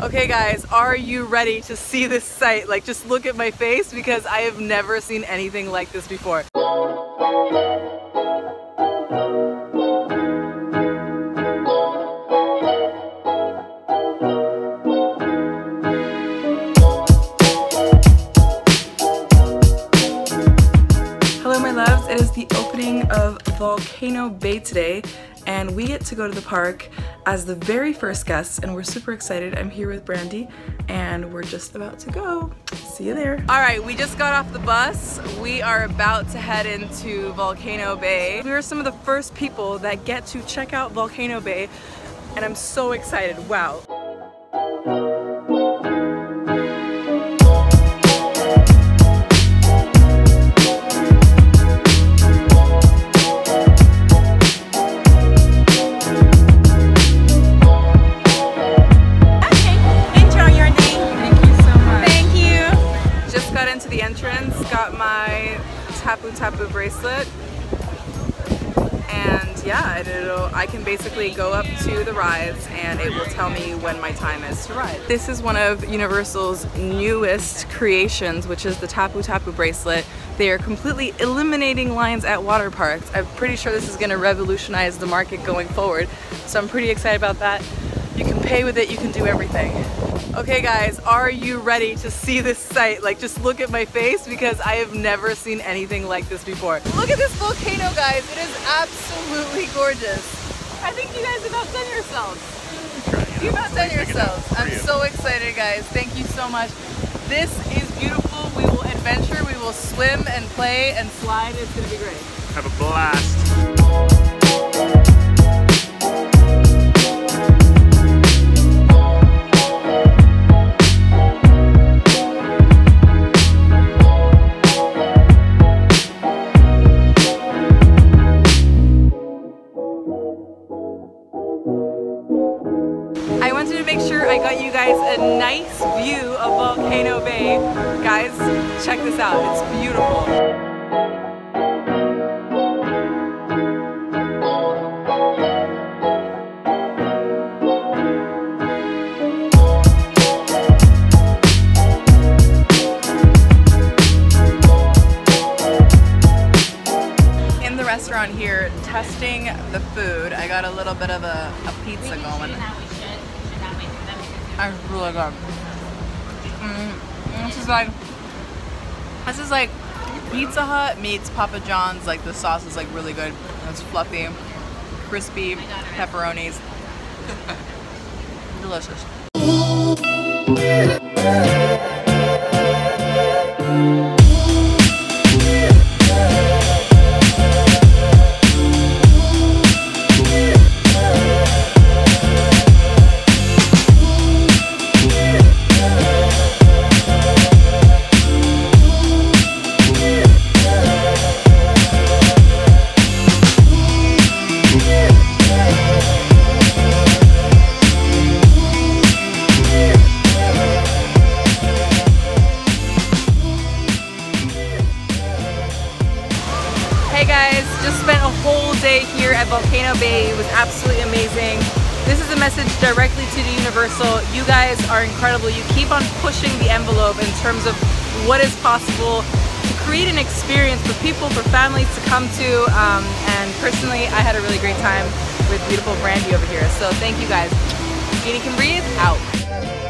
Okay guys, are you ready to see this sight? Like just look at my face because I have never seen anything like this before. Volcano Bay today and we get to go to the park as the very first guests and we're super excited. I'm here with Brandy and we're just about to go. See you there. All right, we just got off the bus. We are about to head into Volcano Bay. We are some of the first people that get to check out Volcano Bay and I'm so excited, wow. Got my Tapu Tapu bracelet. And yeah, it'll, I can basically go up to the rides and it will tell me when my time is to ride. This is one of Universal's newest creations, which is the Tapu Tapu bracelet. They are completely eliminating lines at water parks. I'm pretty sure this is gonna revolutionize the market going forward. So I'm pretty excited about that. You can pay with it, you can do everything. Okay guys, are you ready to see this sight? Like just look at my face because I have never seen anything like this before. Look at this volcano guys, it is absolutely gorgeous. I think you guys have outdone yourselves. You've outdone yourselves. I'm so excited guys, thank you so much. This is beautiful, we will adventure, we will swim and play and slide, it's gonna be great. Have a blast. I got you guys a nice view of Volcano Bay. Guys, check this out, it's beautiful. In the restaurant here, testing the food, I got a little bit of a, a pizza going. That's really good. Mm, this is like this is like Pizza Hut meets Papa John's. Like the sauce is like really good. It's fluffy, crispy pepperonis. Delicious. At Volcano Bay. It was absolutely amazing. This is a message directly to the Universal. You guys are incredible. You keep on pushing the envelope in terms of what is possible to create an experience for people, for families to come to. Um, and personally, I had a really great time with beautiful Brandy over here. So thank you guys. Gini can breathe, out.